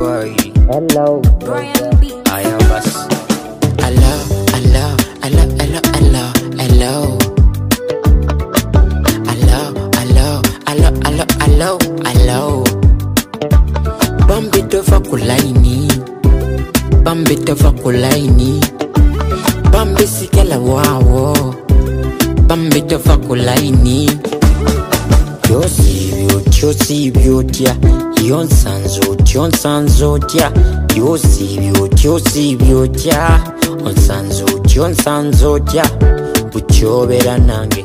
Boy, Hello. Brian B. I am us. Hello, hello, hello, hello, hello, hello. Hello, hello, hello, hello, hello, hello. Bambi tova kulaini, Bambi tova kulaini, Bambi sikela wawo, Bambi tova kulaini. kyosiibya otya yo nsanze otya onsanze otya yosiibya otya osiibya otya onsanze otya onsanze otya bukyobera nange.